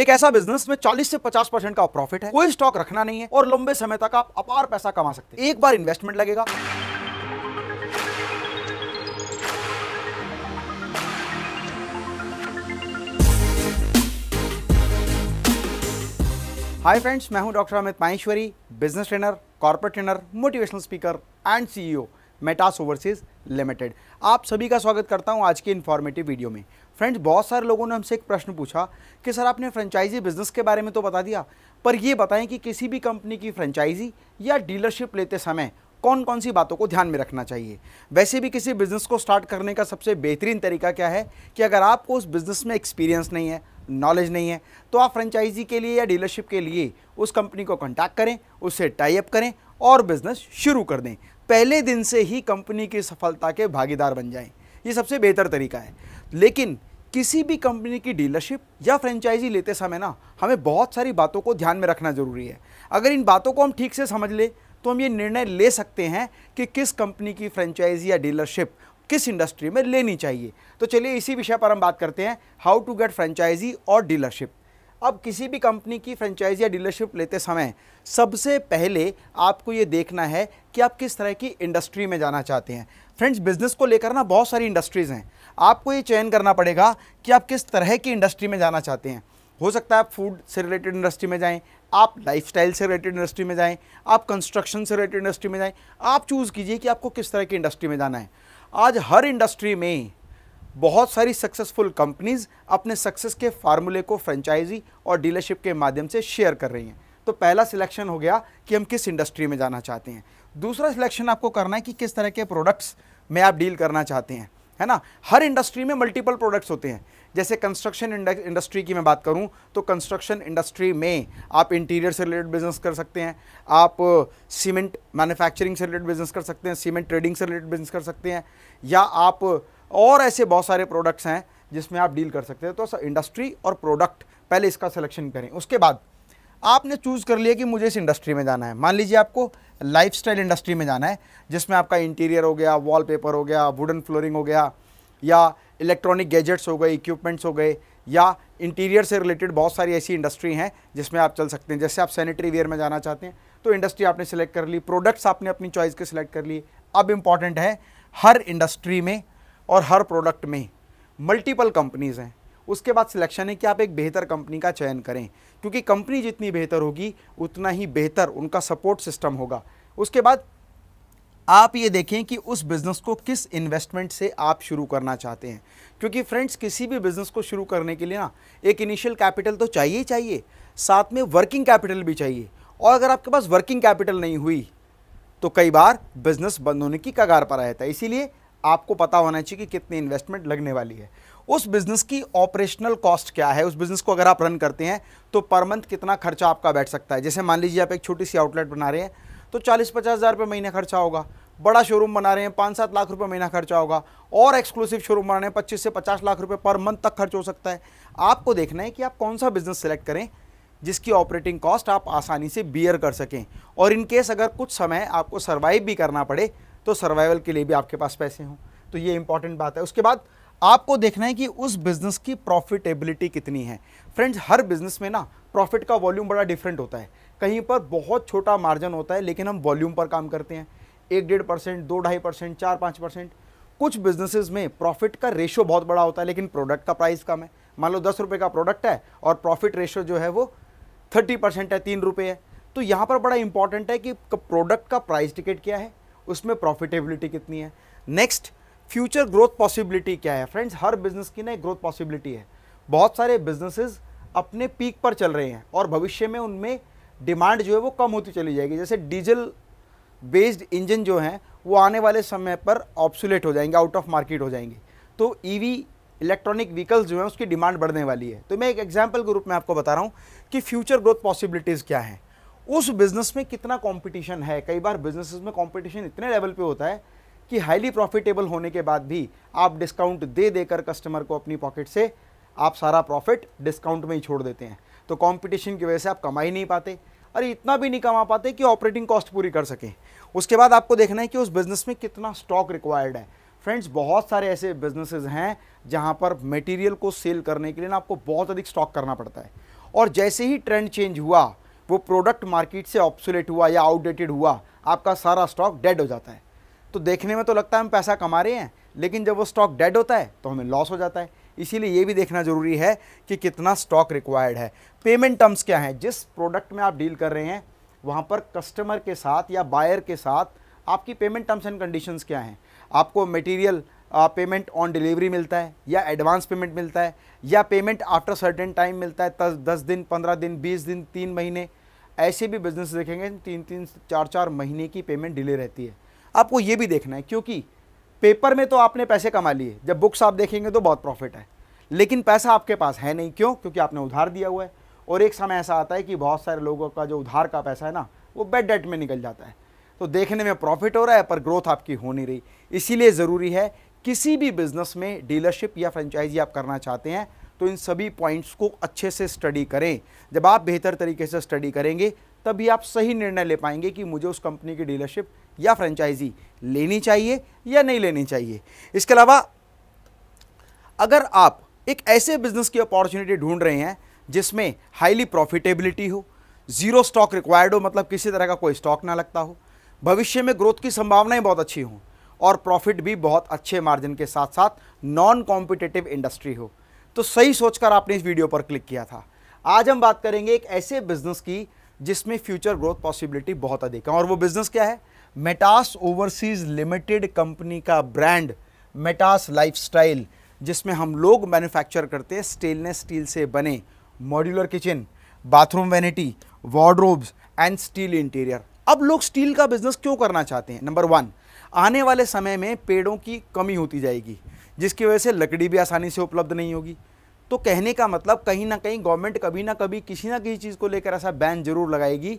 एक ऐसा बिज़नेस में 40 से 50 परसेंट का प्रॉफिट है, कोई स्टॉक रखना नहीं है और लंबे समय तक आप अपार पैसा कमा सकते हैं। एक बार इन्वेस्टमेंट लगेगा। हाय फ्रेंड्स मैं हूँ doctor Amit Maheshwari business trainer corporate trainer motivational speaker and CEO Metas Overseas Limited आप सभी का स्वागत करता हूँ आज की इन्फॉर्मेटिव वीडियो में। फ्रेंड्स बहुत सारे लोगों ने हमसे एक प्रश्न पूछा कि, सर, आपने फ्रेंचाइजी बिज़नेस के बारे में तो बता दिया, पर यह बताएँ कि किसी भी कंपनी की फ्रेंचाइजी या डीलरशिप लेते समय कौन कौन सी बातों को ध्यान में रखना चाहिए? वैसे भी किसी बिज़नेस को स्टार्ट करने का सबसे बेहतरीन तरीका क्या है कि अगर आपको उस बिज़नेस में एक्सपीरियंस नहीं है नॉलेज नहीं है तो आप फ्रेंचाइजी के लिए या डीलरशिप के लिए उस कंपनी को कॉन्टैक्ट करें, उससे टाइप करें और बिज़नेस शुरू कर दें। पहले दिन से ही कंपनी की सफलता के भागीदार बन जाएँ। ये सबसे बेहतर तरीका है। लेकिन किसी भी कंपनी की डीलरशिप या फ्रेंचाइजी लेते समय ना, हमें बहुत सारी बातों को ध्यान में रखना ज़रूरी है। अगर इन बातों को हम ठीक से समझ लें तो हम ये निर्णय ले सकते हैं कि किस कंपनी की फ्रेंचाइजी या डीलरशिप किस इंडस्ट्री में लेनी चाहिए। तो चलिए इसी विषय पर हम बात करते हैं हाउ टू गेट फ्रेंचाइजी और डीलरशिप अब किसी भी कंपनी की फ्रेंचाइज या डीलरशिप लेते समय सबसे पहले आपको ये देखना है कि आप किस तरह की इंडस्ट्री में जाना चाहते हैं। फ्रेंड्स, बिज़नेस को लेकर ना बहुत सारी इंडस्ट्रीज़ हैं। आपको ये चयन करना पड़ेगा कि आप किस तरह की इंडस्ट्री में जाना चाहते हैं। हो सकता है आप फ़ूड से रिलेटेड इंडस्ट्री में जाएँ, आप लाइफस्टाइल से रिलेटेड इंडस्ट्री में जाएँ, आप कंस्ट्रक्शन से रिलेटेड इंडस्ट्री में जाएँ। आप चूज़ कीजिए कि आपको किस तरह की इंडस्ट्री में जाना है। आज हर इंडस्ट्री में बहुत सारी सक्सेसफुल कंपनीज़ अपने सक्सेस के फार्मूले को फ्रेंचाइजी और डीलरशिप के माध्यम से शेयर कर रही हैं। तो पहला सिलेक्शन हो गया कि हम किस इंडस्ट्री में जाना चाहते हैं। दूसरा सिलेक्शन आपको करना है कि किस तरह के प्रोडक्ट्स में आप डील करना चाहते हैं, है ना? हर इंडस्ट्री में मल्टीपल प्रोडक्ट्स होते हैं। जैसे कंस्ट्रक्शन इंडस्ट्री की मैं बात करूँ तो कंस्ट्रक्शन इंडस्ट्री में आप इंटीरियर से रिलेटेड बिज़नेस कर सकते हैं, आप सीमेंट मैन्युफैक्चरिंग से रिलेटेड बिज़नेस कर सकते हैं सीमेंट ट्रेडिंग से रिलेटेड बिज़नेस कर सकते हैं, या आप और ऐसे बहुत सारे प्रोडक्ट्स हैं जिसमें आप डील कर सकते हैं। तो इंडस्ट्री और प्रोडक्ट पहले इसका सिलेक्शन करें। उसके बाद, आपने चूज़ कर लिया कि मुझे इस इंडस्ट्री में जाना है। मान लीजिए आपको लाइफस्टाइल इंडस्ट्री में जाना है, जिसमें आपका इंटीरियर हो गया वॉलपेपर हो गया वुडन फ्लोरिंग हो गया, या इलेक्ट्रॉनिक गैजेट्स हो गए इक्विपमेंट्स हो गए, या इंटीरियर से रिलेटेड बहुत सारी ऐसी इंडस्ट्री हैं जिसमें आप चल सकते हैं। जैसे आप सैनिटरी वेयर में जाना चाहते हैं तो इंडस्ट्री आपने सेलेक्ट कर ली प्रोडक्ट्स आपने अपनी चॉइस के सिलेक्ट कर लिए अब इंपॉर्टेंट है, हर इंडस्ट्री में और हर प्रोडक्ट में मल्टीपल कंपनीज़ हैं। उसके बाद सिलेक्शन है कि आप एक बेहतर कंपनी का चयन करें। क्योंकि कंपनी जितनी बेहतर होगी, उतना ही बेहतर उनका सपोर्ट सिस्टम होगा। उसके बाद आप ये देखें कि उस बिज़नेस को किस इन्वेस्टमेंट से आप शुरू करना चाहते हैं। क्योंकि फ्रेंड्स किसी भी बिज़नेस को शुरू करने के लिए ना, एक इनिशियल कैपिटल तो चाहिए ही चाहिए। साथ में वर्किंग कैपिटल भी चाहिए। और अगर आपके पास वर्किंग कैपिटल नहीं हुई तो कई बार बिज़नेस बंद होने की कगार पर रहता है। इसीलिए आपको पता होना चाहिए कि कितनी इन्वेस्टमेंट लगने वाली है। उस बिज़नेस की ऑपरेशनल कॉस्ट क्या है? उस बिज़नेस को अगर आप रन करते हैं तो पर मंथ कितना खर्चा आपका बैठ सकता है? जैसे मान लीजिए आप एक छोटी सी आउटलेट बना रहे हैं तो चालीस पचास हज़ार रुपये महीना खर्चा होगा। बड़ा शोरूम बना रहे हैं पाँच सात लाख रुपये महीना खर्चा होगा। और एक्सक्लूसिव शोरूम बना रहे हैं, पच्चीस से पचास लाख रुपये पर मंथ तक खर्च हो सकता है। आपको देखना है कि आप कौन सा बिज़नेस सेलेक्ट करें, जिसकी ऑपरेटिंग कॉस्ट आप आसानी से बियर कर सकें। और इन केस अगर कुछ समय आपको सर्वाइव भी करना पड़े तो सर्वाइवल के लिए भी आपके पास पैसे हों। तो ये इंपॉर्टेंट बात है। उसके बाद आपको देखना है कि उस बिज़नेस की प्रॉफिटेबिलिटी कितनी है। फ्रेंड्स हर बिज़नेस में ना प्रॉफिट का वॉल्यूम बड़ा डिफरेंट होता है। कहीं पर बहुत छोटा मार्जिन होता है, लेकिन हम वॉल्यूम पर काम करते हैं। एक डेढ़ परसेंट दो ढाई परसेंट चार पाँच परसेंट कुछ बिजनेसेस में प्रॉफिट का रेशो बहुत बड़ा होता है, लेकिन प्रोडक्ट का प्राइस कम है। मान लो दस रुपये का प्रोडक्ट है और प्रॉफिट रेशो जो है वो थर्टी परसेंट है, तीन रुपये है। तो यहाँ पर बड़ा इंपॉर्टेंट है कि प्रोडक्ट का प्राइस टिकट क्या है? उसमें प्रॉफिटेबिलिटी कितनी है? नेक्स्ट फ्यूचर ग्रोथ पॉसिबिलिटी क्या है? फ्रेंड्स हर बिज़नेस की ना ग्रोथ पॉसिबिलिटी है। बहुत सारे बिजनेसेस अपने पीक पर चल रहे हैं और भविष्य में उनमें डिमांड जो है वो कम होती चली जाएगी। जैसे डीजल बेस्ड इंजन जो हैं, वो आने वाले समय पर ऑप्सुलेट हो जाएँगे आउट ऑफ़ मार्केट हो जाएँगे। तो ईवी इलेक्ट्रॉनिक व्हीकल्स जो हैं, उसकी डिमांड बढ़ने वाली है। तो मैं एक एग्ज़ाम्पल के रूप में आपको बता रहा हूँ कि फ्यूचर ग्रोथ पॉसिबिलिटीज़ क्या हैं। उस बिज़नेस में कितना कंपटीशन है? कई बार बिजनेसेस में कंपटीशन इतने लेवल पे होता है कि हाईली प्रॉफिटेबल होने के बाद भी आप डिस्काउंट दे देकर कस्टमर को अपनी पॉकेट से आप सारा प्रॉफिट डिस्काउंट में ही छोड़ देते हैं। तो कंपटीशन की वजह से आप कमा ही नहीं पाते। अरे, इतना भी नहीं कमा पाते कि ऑपरेटिंग कॉस्ट पूरी कर सकें। उसके बाद आपको देखना है कि उस बिज़नेस में कितना स्टॉक रिक्वायर्ड है। फ्रेंड्स बहुत सारे ऐसे बिजनेसेस हैं जहाँ पर मटेरियल को सेल करने के लिए ना आपको बहुत अधिक स्टॉक करना पड़ता है। और जैसे ही ट्रेंड चेंज हुआ वो प्रोडक्ट मार्केट से ऑप्सुलेट हुआ या आउटडेटेड हुआ, आपका सारा स्टॉक डेड हो जाता है। तो देखने में तो लगता है हम पैसा कमा रहे हैं, लेकिन जब वो स्टॉक डेड होता है तो हमें लॉस हो जाता है। इसीलिए ये भी देखना ज़रूरी है कि कितना स्टॉक रिक्वायर्ड है। पेमेंट टर्म्स क्या हैं? जिस प्रोडक्ट में आप डील कर रहे हैं, वहाँ पर कस्टमर के साथ या बायर के साथ आपकी पेमेंट टर्म्स एंड कंडीशंस क्या हैं? आपको मटेरियल पेमेंट ऑन डिलीवरी मिलता है, या एडवांस पेमेंट मिलता है, या पेमेंट आफ्टर सर्टेन टाइम मिलता है दस दिन, पंद्रह दिन, बीस दिन, तीन महीने ऐसे भी बिज़नेस देखेंगे, तीन तीन, चार चार महीने की पेमेंट डिले रहती है। आपको ये भी देखना है, क्योंकि पेपर में तो आपने पैसे कमा लिए। जब बुक्स आप देखेंगे तो बहुत प्रॉफिट है। लेकिन पैसा आपके पास है नहीं। क्यों? क्योंकि आपने उधार दिया हुआ है। और एक समय ऐसा आता है कि बहुत सारे लोगों का जो उधार का पैसा है ना, वो बेड डेट में निकल जाता है। तो देखने में प्रॉफिट हो रहा है, पर ग्रोथ आपकी हो नहीं रही। इसीलिए ज़रूरी है, किसी भी बिज़नेस में डीलरशिप या फ्रेंचाइजी आप करना चाहते हैं तो इन सभी पॉइंट्स को अच्छे से स्टडी करें। जब आप बेहतर तरीके से स्टडी करेंगे, तभी आप सही निर्णय ले पाएँगे कि मुझे उस कंपनी की डीलरशिप या फ्रेंचाइजी लेनी चाहिए या नहीं लेनी चाहिए। इसके अलावा, अगर आप एक ऐसे बिज़नेस की अपॉर्चुनिटी ढूंढ रहे हैं, जिसमें हाईली प्रॉफिटेबिलिटी हो ज़ीरो स्टॉक रिक्वायर्ड हो मतलब किसी तरह का कोई स्टॉक ना लगता हो, भविष्य में ग्रोथ की संभावनाएँ बहुत अच्छी हों, और प्रॉफिट भी बहुत अच्छे मार्जिन के साथ साथ नॉन कॉम्पिटेटिव इंडस्ट्री हो। तो सही सोचकर आपने इस वीडियो पर क्लिक किया था। आज हम बात करेंगे एक ऐसे बिज़नेस की जिसमें फ्यूचर ग्रोथ पॉसिबिलिटी बहुत अधिक है। और वो बिज़नेस क्या है? मेटास ओवरसीज लिमिटेड कंपनी का ब्रांड मेटास लाइफस्टाइल जिसमें हम लोग मैन्युफैक्चर करते हैं स्टेनलेस स्टील से बने modular kitchen bathroom vanity wardrobes and steel interior अब लोग स्टील का बिज़नेस क्यों करना चाहते हैं? नंबर वन आने वाले समय में पेड़ों की कमी होती जाएगी। जिसकी वजह से लकड़ी भी आसानी से उपलब्ध नहीं होगी। तो कहने का मतलब कहीं ना कहीं गवर्नमेंट कभी ना कभी किसी ना किसी चीज़ को लेकर ऐसा बैन ज़रूर लगाएगी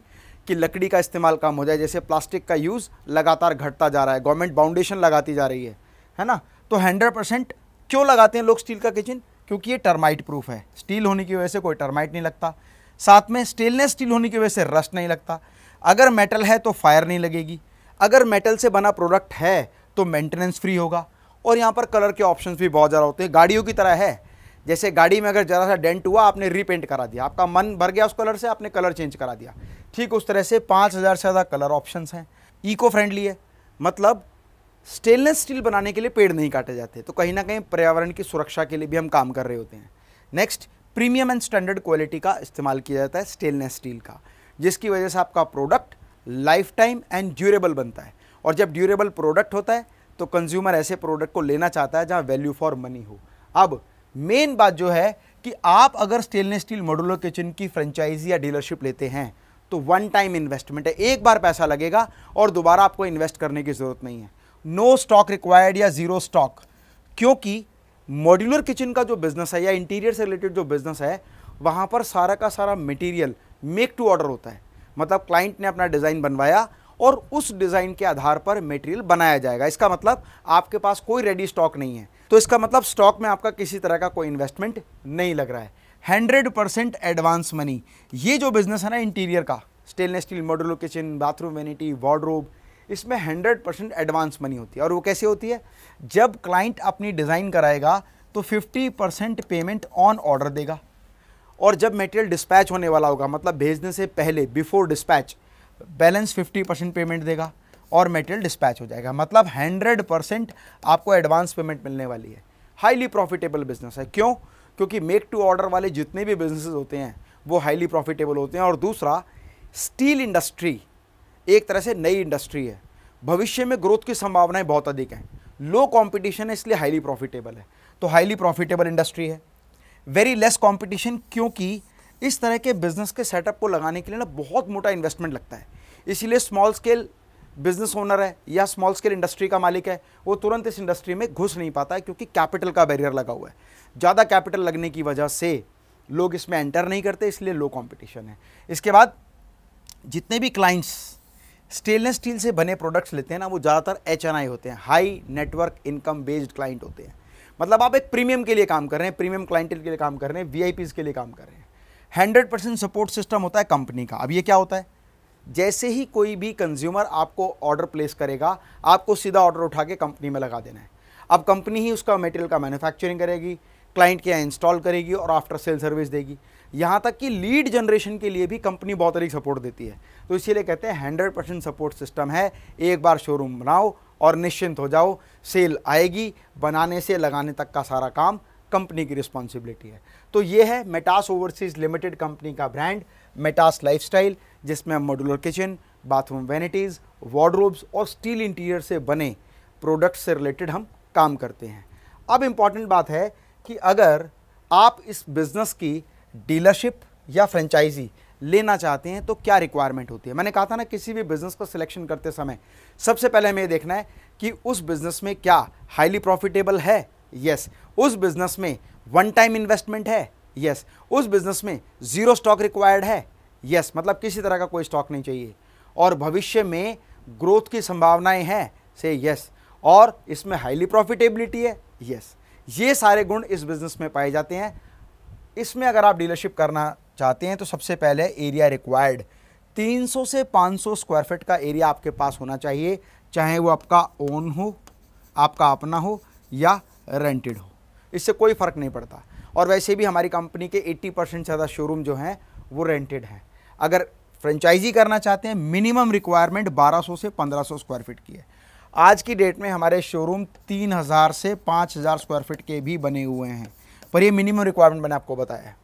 कि लकड़ी का इस्तेमाल कम हो जाए, जैसे प्लास्टिक का यूज़ लगातार घटता जा रहा है गवर्नमेंट बाउंडेशन लगाती जा रही है है ना? तो हंड्रेड परसेंट क्यों लगाते हैं लोग स्टील का किचन क्योंकि ये टर्माइट प्रूफ है। स्टील होने की वजह से कोई टर्माइट नहीं लगता। साथ में स्टेनलेस स्टील होने की वजह से रस्ट नहीं लगता। अगर मेटल है तो फायर नहीं लगेगी। अगर मेटल से बना प्रोडक्ट है तो मेंटेनेंस फ्री होगा। और यहाँ पर कलर के ऑप्शंस भी बहुत ज़्यादा होते हैं। गाड़ियों की तरह है। जैसे गाड़ी में अगर ज़रा सा डेंट हुआ, आपने रीपेंट करा दिया। आपका मन भर गया उस कलर से, आपने कलर चेंज करा दिया। ठीक उस तरह से पाँच हज़ार से ज़्यादा कलर ऑप्शन हैं। इको फ्रेंडली है। मतलब स्टेनलेस स्टील बनाने के लिए पेड़ नहीं काटे जाते। तो कहीं ना कहीं पर्यावरण की सुरक्षा के लिए भी हम काम कर रहे होते हैं। Next premium and standard quality का इस्तेमाल किया जाता है स्टेनलेस स्टील का, जिसकी वजह से आपका product life time and durable बनता है। और जब ड्यूरेबल प्रोडक्ट होता है तो कंज्यूमर ऐसे प्रोडक्ट को लेना चाहता है जहाँ वैल्यू फॉर मनी हो। अब मेन बात जो है कि आप अगर स्टेनलेस स्टील मॉडुलर किचन की फ्रेंचाइजी या डीलरशिप लेते हैं तो वन टाइम इन्वेस्टमेंट है। एक बार पैसा लगेगा और दोबारा आपको इन्वेस्ट करने की ज़रूरत नहीं है। नो स्टॉक रिक्वायर्ड या ज़ीरो स्टॉक क्योंकि मॉड्यूलर किचन का जो बिज़नेस है या इंटीरियर से रिलेटेड जो बिज़नेस है, वहाँ पर सारा का सारा मटेरियल मेक टू ऑर्डर होता है। मतलब क्लाइंट ने अपना डिज़ाइन बनवाया और उस डिज़ाइन के आधार पर मटेरियल बनाया जाएगा। इसका मतलब आपके पास कोई रेडी स्टॉक नहीं है। तो इसका मतलब स्टॉक में आपका किसी तरह का कोई इन्वेस्टमेंट नहीं लग रहा है। हंड्रेड परसेंट एडवांस मनी ये जो बिज़नेस है ना इंटीरियर का stainless steel modular kitchen bathroom vanity wardrobe इसमें हंड्रेड परसेंट एडवांस मनी होती है। और वो कैसे होती है? जब क्लाइंट अपनी डिज़ाइन कराएगा तो fifty percent payment on order देगा। और जब मटेरियल डिस्पैच होने वाला होगा मतलब भेजने से पहले before dispatch balance 50 percent payment देगा और मटेरियल डिस्पैच हो जाएगा। मतलब 100 परसेंट आपको एडवांस पेमेंट मिलने वाली है। हाईली प्रॉफिटेबल बिज़नेस है। क्यों? क्योंकि मेक टू ऑर्डर वाले जितने भी बिजनेसेस होते हैं, वो हाईली प्रॉफिटेबल होते हैं। और दूसरा स्टील इंडस्ट्री एक तरह से नई इंडस्ट्री है। भविष्य में ग्रोथ की संभावनाएँ बहुत अधिक हैं। लो कंपटीशन है, इसलिए हाईली प्रॉफिटेबल है। तो हाईली प्रॉफिटेबल इंडस्ट्री है। वेरी लेस कंपटीशन क्योंकि इस तरह के बिज़नेस के सेटअप को लगाने के लिए ना बहुत मोटा इन्वेस्टमेंट लगता है। इसीलिए स्मॉल स्केल बिज़नेस ओनर है या स्मॉल स्केल इंडस्ट्री का मालिक है, वो तुरंत इस इंडस्ट्री में घुस नहीं पाता है क्योंकि कैपिटल का बैरियर लगा हुआ है। ज़्यादा कैपिटल लगने की वजह से लोग इसमें एंटर नहीं करते, इसलिए लो कॉम्पिटिशन है। इसके बाद जितने भी क्लाइंट्स स्टेनलेस स्टील से बने प्रोडक्ट्स लेते हैं ना, वो ज़्यादातर एचएनआई होते हैं। High network income based client होते हैं। मतलब आप एक प्रीमियम के लिए काम कर रहे हैं प्रीमियम क्लाइंटल के लिए काम कर रहे हैं वी के लिए काम कर रहे हैं। हंड्रेड परसेंट सपोर्ट सिस्टम होता है कंपनी का। अब ये क्या होता है? जैसे ही कोई भी कंज्यूमर आपको ऑर्डर प्लेस करेगा, आपको सीधा ऑर्डर उठा के कंपनी में लगा देना है। अब कंपनी ही उसका मटेरियल का मैन्युफैक्चरिंग करेगी क्लाइंट के यहाँ इंस्टॉल करेगी और आफ्टर सेल सर्विस देगी। यहाँ तक कि लीड जनरेशन के लिए भी कंपनी बहुत अधिक सपोर्ट देती है। तो इसीलिए कहते हैं हंड्रेड परसेंट सपोर्ट सिस्टम है। एक बार शोरूम बनाओ और निश्चिंत हो जाओ सेल आएगी, बनाने से लगाने तक का सारा काम कंपनी की रिस्पॉन्सिबिलिटी है। तो ये है मेटास ओवरसीज लिमिटेड कंपनी का ब्रांड मेटास लाइफस्टाइल जिसमें हम modular kitchen bathroom vanities wardrobes और स्टील इंटीरियर से बने प्रोडक्ट्स से रिलेटेड हम काम करते हैं। अब इंपॉर्टेंट बात है कि अगर आप इस बिज़नेस की डीलरशिप या फ्रेंचाइजी लेना चाहते हैं तो क्या रिक्वायरमेंट होती है? मैंने कहा था ना किसी भी बिज़नेस को सिलेक्शन करते समय सबसे पहले हमें देखना है कि उस बिज़नेस में क्या हाईली प्रॉफिटेबल है? यस yes, उस बिज़नेस में वन टाइम इन्वेस्टमेंट है यस yes. उस बिज़नेस में ज़ीरो स्टॉक रिक्वायर्ड है यस yes. मतलब किसी तरह का कोई स्टॉक नहीं चाहिए और भविष्य में ग्रोथ की संभावनाएँ हैं से यस और इसमें हाईली प्रॉफिटेबिलिटी है यस yes. ये सारे गुण इस बिज़नेस में पाए जाते हैं इसमें अगर आप डीलरशिप करना चाहते हैं तो सबसे पहले एरिया रिक्वायर्ड 300 से 500 स्क्वायर फीट का एरिया आपके पास होना चाहिए, चाहे वो आपका ओन हो, आपका अपना हो, या रेंटेड हो इससे कोई फ़र्क नहीं पड़ता। और वैसे भी हमारी कंपनी के 80 परसेंट ज़्यादा शोरूम जो हैं, वो रेंटेड हैं। अगर फ्रेंचाइजी करना चाहते हैं मिनिमम रिक्वायरमेंट 1200 से 1500 स्क्वायर फीट की है। आज की डेट में हमारे शोरूम 3000 से 5000 स्क्वायर फीट के भी बने हुए हैं। पर ये मिनिमम रिक्वायरमेंट मैंने आपको बताया है।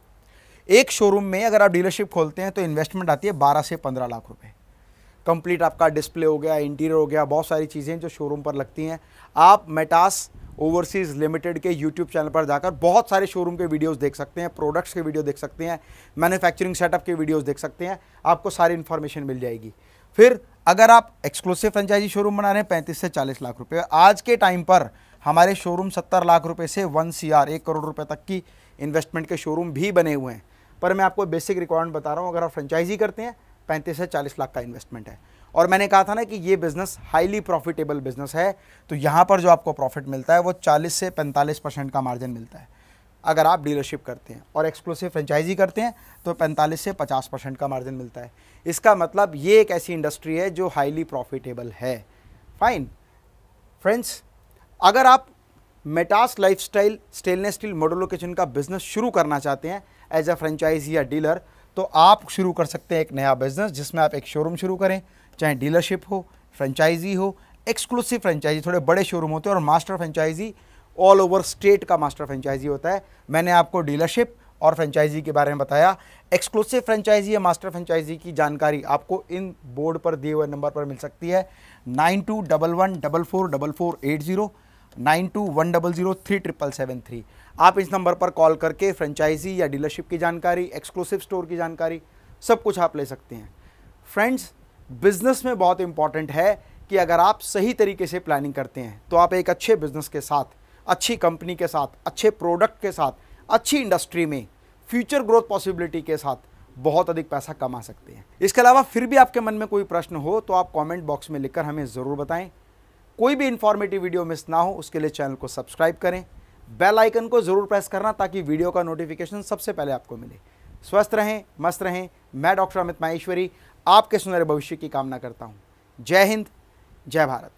एक शोरूम में अगर आप डीलरशिप खोलते हैं तो इन्वेस्टमेंट आती है बारह से पंद्रह लाख रुपये कंप्लीट आपका डिस्प्ले हो गया इंटीरियर हो गया, बहुत सारी चीज़ें जो शोरूम पर लगती हैं। आप मेटास ओवरसीज़ लिमिटेड के यूट्यूब चैनल पर जाकर बहुत सारे शोरूम के वीडियोस देख सकते हैं प्रोडक्ट्स के वीडियो देख सकते हैं मैन्युफैक्चरिंग सेटअप के वीडियोस देख सकते हैं, आपको सारी इन्फॉर्मेशन मिल जाएगी। फिर अगर आप एक्सक्लूसिव फ्रेंचाइजी शोरूम बना रहे हैं, पैंतीस से चालीस लाख रुपये आज के टाइम पर हमारे शोरूम सत्तर लाख रुपये से वन सी आर एक करोड़ रुपये तक की इन्वेस्टमेंट के शोरूम भी बने हुए हैं। पर मैं आपको बेसिक रिक्वायरमेंट बता रहा हूँ, अगर आप फ्रेंचाइजी करते हैं, पैंतीस से चालीस लाख का इन्वेस्टमेंट है। और मैंने कहा था ना कि ये बिज़नेस हाईली प्रॉफिटेबल बिज़नेस है तो यहाँ पर जो आपको प्रॉफिट मिलता है, वो 40 से 45 परसेंट का मार्जिन मिलता है। अगर आप डीलरशिप करते हैं और एक्सक्लूसिव फ्रेंचाइजी करते हैं तो 45 से 50 परसेंट का मार्जिन मिलता है। इसका मतलब ये एक ऐसी इंडस्ट्री है जो हाईली प्रॉफिटेबल है। फाइन फ्रेंड्स अगर आप Metas lifestyle stainless steel model kitchen का बिज़नेस शुरू करना चाहते हैं एज अ फ्रेंचाइजी या डीलर तो आप शुरू कर सकते हैं एक नया बिज़नेस जिसमें आप एक शोरूम शुरू करें चाहे डीलरशिप हो, फ्रेंचाइजी हो, एक्सक्लूसिव फ्रेंचाइजी, थोड़े बड़े शोरूम होते हैं और master franchisee all over state का मास्टर फ्रेंचाइजी होता है। मैंने आपको डीलरशिप और फ्रेंचाइजी के बारे में बताया। एक्सक्लूसिव फ्रेंचाइजी या मास्टर फ्रेंचाइजी की जानकारी आपको इन बोर्ड पर दिए हुए नंबर पर मिल सकती है। Nine two double one double four double four eight zero nine two one double zero three triple seven three आप इस नंबर पर कॉल करके फ्रेंचाइजी या डीलरशिप की जानकारी एक्सक्लूसिव स्टोर की जानकारी, सब कुछ आप ले सकते हैं। फ्रेंड्स बिज़नेस में बहुत इंपॉर्टेंट है कि अगर आप सही तरीके से प्लानिंग करते हैं तो आप एक अच्छे बिज़नेस के साथ, अच्छी कंपनी के साथ, अच्छे प्रोडक्ट के साथ, अच्छी इंडस्ट्री में फ्यूचर ग्रोथ पॉसिबिलिटी के साथ बहुत अधिक पैसा कमा सकते हैं। इसके अलावा फिर भी आपके मन में कोई प्रश्न हो तो आप कमेंट बॉक्स में लिखकर हमें ज़रूर बताएँ। कोई भी इंफॉर्मेटिव वीडियो मिस ना हो, उसके लिए चैनल को सब्सक्राइब करें। बेल आइकन को ज़रूर प्रेस करना, ताकि वीडियो का नोटिफिकेशन सबसे पहले आपको मिले। स्वस्थ रहें, मस्त रहें। मैं डॉक्टर अमित माहेश्वरी आपके सुनहरे भविष्य की कामना करता हूँ। जय हिंद जय भारत।